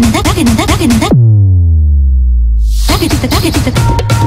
나게 된다 나게 된다. 나게 된다 나게 된다 나게 된다.